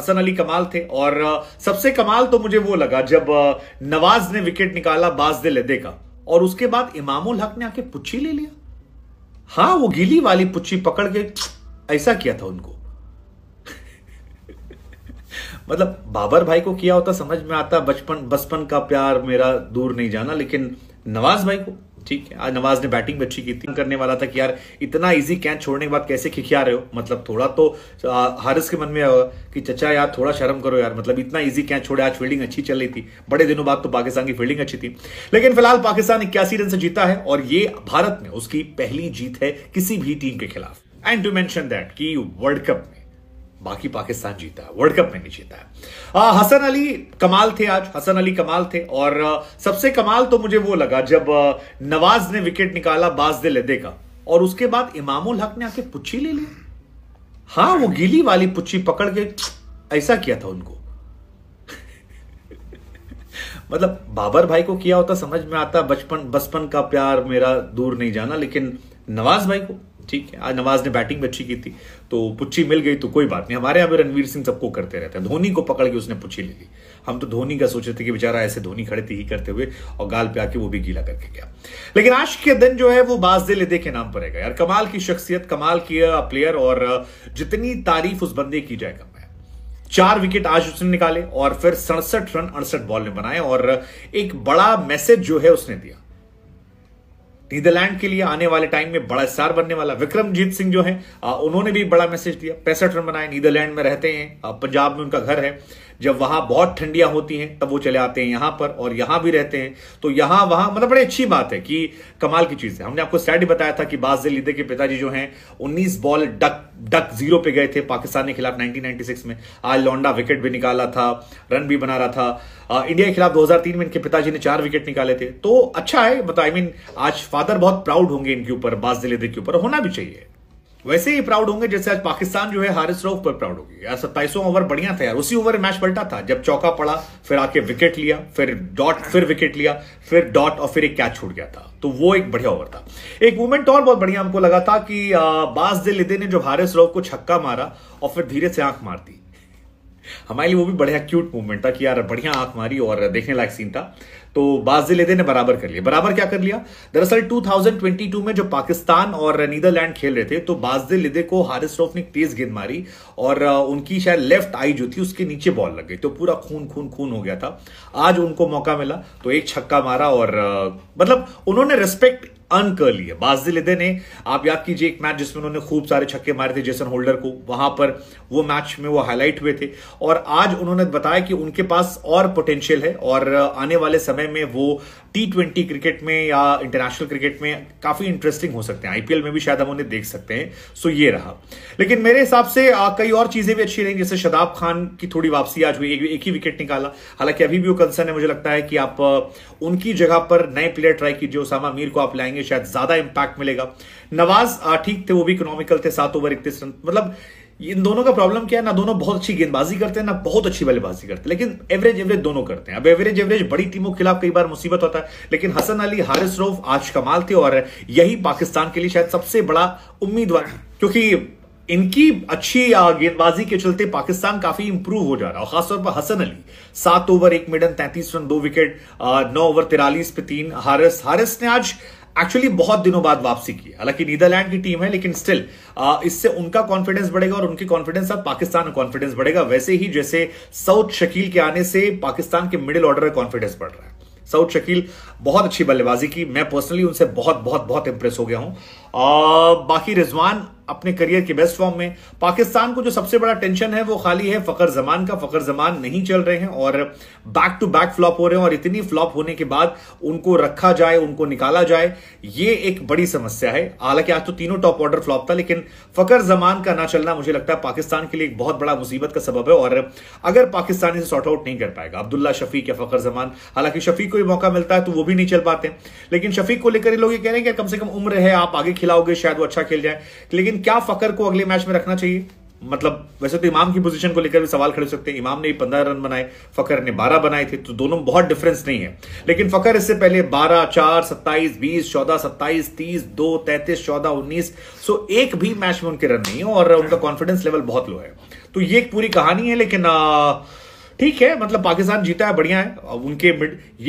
हसन अली कमाल थे और सबसे कमाल तो मुझे वो लगा जब नवाज़ ने विकेट निकाला बाजदे लेदे का और उसके बाद इमामुल हक ने आके पुच्छी ले लिया। हाँ वो गीली वाली पुच्छी पकड़ के, ऐसा किया था उनको। मतलब बाबर भाई को किया होता समझ में आता, बचपन बचपन का प्यार मेरा दूर नहीं जाना, लेकिन नवाज़ भाई को ठीक है। आज नवाज़ ने बैटिंग भी अच्छी की थी। करने वाला था कि यार, इतना इजी कैच छोड़ने के बाद कैसे खिखिया रहे हो? मतलब थोड़ा तो हारिस के मन में आया कि चचा यार, थोड़ा शर्म करो यार। मतलब इतना इजी कैच छोड़े, आज फील्डिंग अच्छी चल रही थी। बड़े दिनों बाद तो पाकिस्तान की फील्डिंग अच्छी थी। लेकिन फ़िलहाल पाकिस्तान इक्यासी रन से जीता है और ये भारत में उसकी पहली जीत है किसी भी टीम के खिलाफ। एंड टू मैंशन दैट कि वर्ल्ड कप में बाकी पाकिस्तान जीता है वर्ल्ड कप में नहीं जीता है। आ, हसन अली कमाल थे आज हसन अली कमाल थे और सबसे कमाल तो मुझे वो लगा जब नवाज़ ने विकेट निकाला बाजदे लेदे का और उसके बाद इमामुल हक ने आके पुच्छी ले ली। हाँ वो गीली वाली पुच्छी पकड़ के ऐसा किया था उनको। मतलब बाबर भाई को किया होता समझ में आता बचपन बचपन का प्यार मेरा दूर नहीं जाना लेकिन नवाज़ भाई को ठीक है, आज नवाज़ ने बैटिंग भी अच्छी की थी तो पुच्छी मिल गई तो कोई बात नहीं। हमारे यहाँ रणवीर सिंह सबको करते रहते हैं। धोनी को पकड़ के उसने पुच्छी ले ली। हम तो धोनी का सोच रहे थे कि बेचारा ऐसे धोनी खड़े थे ही करते हुए और गाल पे आके वो भी गीला करके गया। लेकिन आज के दिन जो है वो बाजदे लेदे के नाम पर है यार, कमाल की शख्सियत, कमाल की प्लेयर और जितनी तारीफ़ उस बंदे की जाएगा चार विकेट आज उसने निकाले और फिर सड़सठ रन, अड़सठ बॉल में बनाए और एक बड़ा मैसेज जो है उसने दिया। नीदरलैंड के लिए आने वाले टाइम में बड़ा स्टार बनने वाला विक्रमजीत सिंह जो है उन्होंने भी बड़ा मैसेज दिया। पैंसठ रन बनाए, नीदरलैंड में रहते हैं। पंजाब में उनका घर है। जब वहाँ बहुत ठंडियाँ होती हैं तब वो चले आते हैं यहाँ पर और यहाँ भी रहते हैं। तो यहाँ वहाँ मतलब बड़ी अच्छी बात है कि कमाल की चीज़ है। हमने आपको स्टैट बताया था कि बाजिल लीदे के पिताजी जो हैं 19 बॉल डक डक ज़ीरो पे गए थे पाकिस्तान के खिलाफ 1996 में। आज लौंडा विकेट भी निकाला था रन भी बना रहा था। आ, इंडिया के खिलाफ 2003 में इनके पिताजी ने चार विकेट निकाले थे। तो अच्छा है मतलब आई मीन आज फादर बहुत प्राउड होंगे इनके ऊपर बाजिल के ऊपर होना भी चाहिए। वैसे ही प्राउड होंगे, जैसे आज पाकिस्तान जो है हारिस रऊफ पर प्राउड होगी। यार, सत्ताईसों ओवर बढ़िया था यार। उसी ओवर मैच पलटा था, जब चौका पड़ा, फिर आके विकेट लिया, फिर डॉट फिर विकेट लिया, फिर डॉट और फिर एक कैच छूट गया था। तो वो एक बढ़िया ओवर था। एक मूवमेंट और बहुत बढ़िया हमको लगा था कि बास दिल ने जो हारिस रऊफ को छक्का मारा और फिर धीरे से आँख मार दी। हमारे लिए वो भी बढ़िया क्यूट मूवमेंट था कि यार, बढ़िया आँख मारी और देखने लायक सीन था। तो बाजिलेदे ने बराबर कर लिया। बराबर क्या कर लिया? दरअसल 2022 में जो पाकिस्तान और नीदरलैंड खेल रहे थे तो बाजिलेदे को हारिस रॉफ ने तेज गेंद मारी और उनकी शायद लेफ़्ट आई जो थी, उसके नीचे बॉल लग गई। तो पूरा खून खून खून हो गया था। आज उनको मौका मिला तो एक छक्का मारा और मतलब उन्होंने रिस्पेक्ट अर्न कर लिया बाजिलिदे ने, आप याद कीजिए, एक मैच जिसमें उन्होंने खूब सारे छक्के मारे थे जेसन होल्डर को। वहाँ पर वो मैच में वो हाईलाइट हुए थे। और आज उन्होंने बताया कि उनके पास और पोटेंशियल है और आने वाले समय में वो टी ट्वेंटी क्रिकेट में या इंटरनेशनल क्रिकेट में काफ़ी इंटरेस्टिंग हो सकते हैं। आईपीएल में भी शायद हम उन्हें देख सकते हैं। सो ये रहा। लेकिन मेरे हिसाब से कई और चीज़ें भी अच्छी रही जैसे शदाब खान की थोड़ी वापसी आज हुई एक, एक ही विकेट निकाला। हालाँकि अभी भी वो कंसर्न है मुझे लगता है कि आप उनकी जगह पर नए प्लेयर ट्राई कीजिए उसामा मीर को आप लाएँगे शायद ज़्यादा इंपैक्ट मिलेगा। नवाज़ ठीक थे वो भी इकोनॉमिकल थे सात ओवर इकतीस रन। मतलब इन दोनों का प्रॉब्लम क्या है? ना दोनों बहुत अच्छी गेंदबाजी करते हैं, ना बहुत अच्छी बल्लेबाजी करते हैं। लेकिन एवरेज एवरेज दोनों करते हैं। अब एवरेज एवरेज बड़ी टीमों के खिलाफ कई बार मुसीबत होता है। लेकिन हसन अली, हारिस रोफ आज कमाल थे और यही पाकिस्तान के लिए शायद सबसे बड़ा उम्मीदवार क्योंकि इनकी अच्छी गेंदबाजी के चलते पाकिस्तान काफ़ी इंप्रूव हो जा रहा है। खासतौर पर हसन अली, सात ओवर एक मिडन तैंतीस रन दो विकेट नौ ओवर तिरालीस पे तीन हारिस। हारिस ने आज एक्चुअली बहुत दिनों बाद वापसी की हालाँकि नीदरलैंड की टीम है, लेकिन स्टिल इससे उनका कॉन्फिडेंस बढ़ेगा और उनकी कॉन्फिडेंस साथ पाकिस्तान का कॉन्फिडेंस बढ़ेगा। वैसे ही जैसे साउथ शकील के आने से पाकिस्तान के मिडिल ऑर्डर का कॉन्फिडेंस बढ़ रहा है। साउथ शकील बहुत अच्छी बल्लेबाजी की। मैं पर्सनली उनसे बहुत बहुत बहुत इंप्रेस हो गया हूँ। बाकी रिजवान अपने करियर के बेस्ट फॉर्म में। पाकिस्तान को जो सबसे बड़ा टेंशन है, वो खाली है फकर जमान का। फकर जमान नहीं चल रहे हैं और बैक टू बैक फ्लॉप हो रहे हैं और इतनी फ्लॉप होने के बाद उनको रखा जाए, उनको निकाला जाए, ये एक बड़ी समस्या है। हालाँकि आज तो तीनों टॉप ऑर्डर फ्लॉप था, लेकिन फकर जमान का ना चलना मुझे लगता है पाकिस्तान के लिए एक बहुत बड़ा मुसीबत का सबब है और अगर पाकिस्तान इसे सॉर्ट आउट नहीं कर पाएगा, अब्दुल्ला शफीक या फकर जमान, हालाँकि शफीक को भी मौका मिलता है तो वो भी नहीं चल पाते। लेकिन शफीक को लेकर लोग ये कह रहे हैं कि कम से कम उम्र है, आप आगे खिलाओगे, शायद वो अच्छा खेल जाए। लेकिन क्या फकर को अगले मैच में रखना चाहिए? मतलब वैसे तो इमाम की पोजीशन को लेकर भी सवाल खड़े सकते हैं। इमाम ने पंद्रह रन बनाए, फकर ने बारह बनाए थे तो दोनों बहुत डिफरेंस नहीं है। लेकिन फकर इससे पहले बारह, चार, सत्ताईस, बीस, चौदह, सत्ताईस, तीस, दो, तैतीस, चौदह, उन्नीस, सो एक भी मैच में उनके रन नहीं है और उनका कॉन्फिडेंस लेवल बहुत लो है। तो ये एक पूरी कहानी है, लेकिन ठीक है मतलब पाकिस्तान जीता है, बढ़िया है। उनके मिड ये